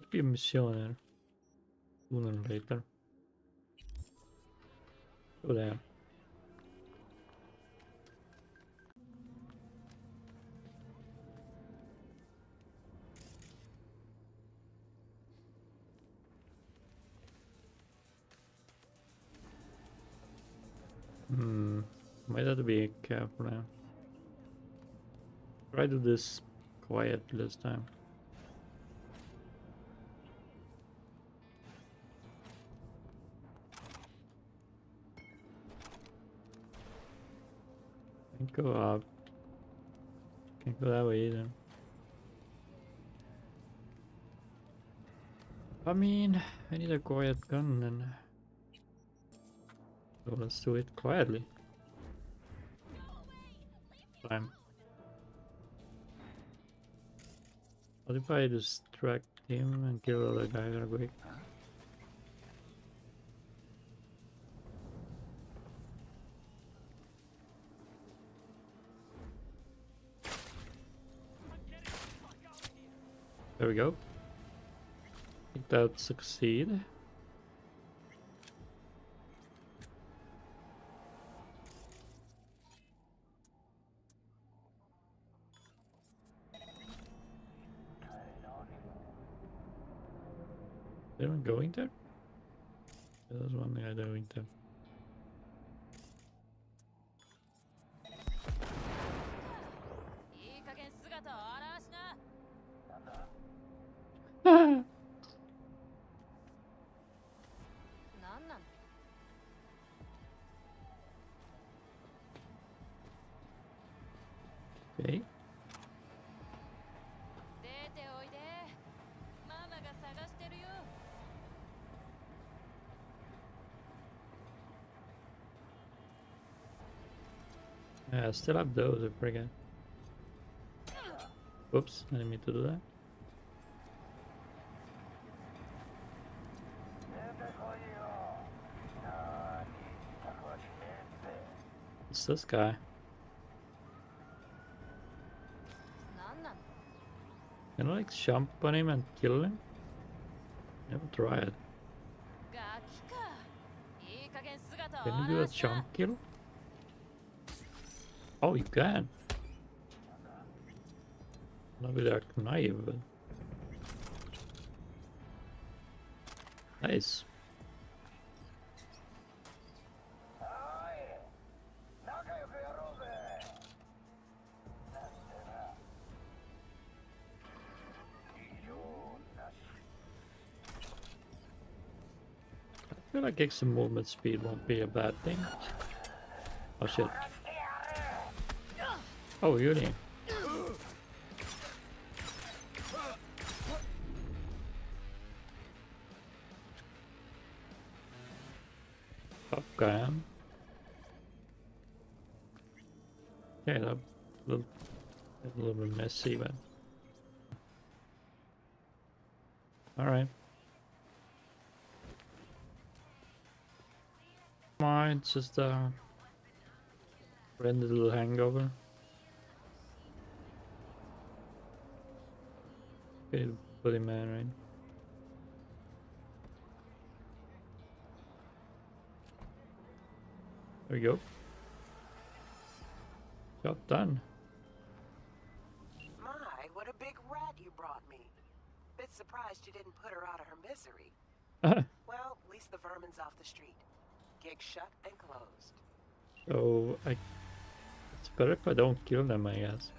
Let's be a missioner. Sooner or later. Go there. Hmm. Might have to be careful now. Try to do this quiet this time. Go up. Can't go that way either. I mean, I need a quiet gun and so let's do it quietly. Time. What if I distract him and kill the other guy real quick? There we go. think that succeed. Anyone going there? There's one guy going there. Okay. Yeah, uh, I still have those, I forget. Oops, I didn't mean to do that. It's this guy. Can I like jump on him and kill him? Never tried. Can you do a jump kill? Oh, you can. Not with that knife. Nice. I feel like extra movement speed won't be a bad thing. Oh shit. Oh, Yuri. Okay. Okay, that little, a little bit messy, but all It's just a uh, random little hangover. Okay, bloody man, right? There we go. Job done. My, what a big rat you brought me. Bit surprised you didn't put her out of her misery. well, at least the vermin's off the street. Gig shut and closed. So I it's better if I don't kill them, I guess.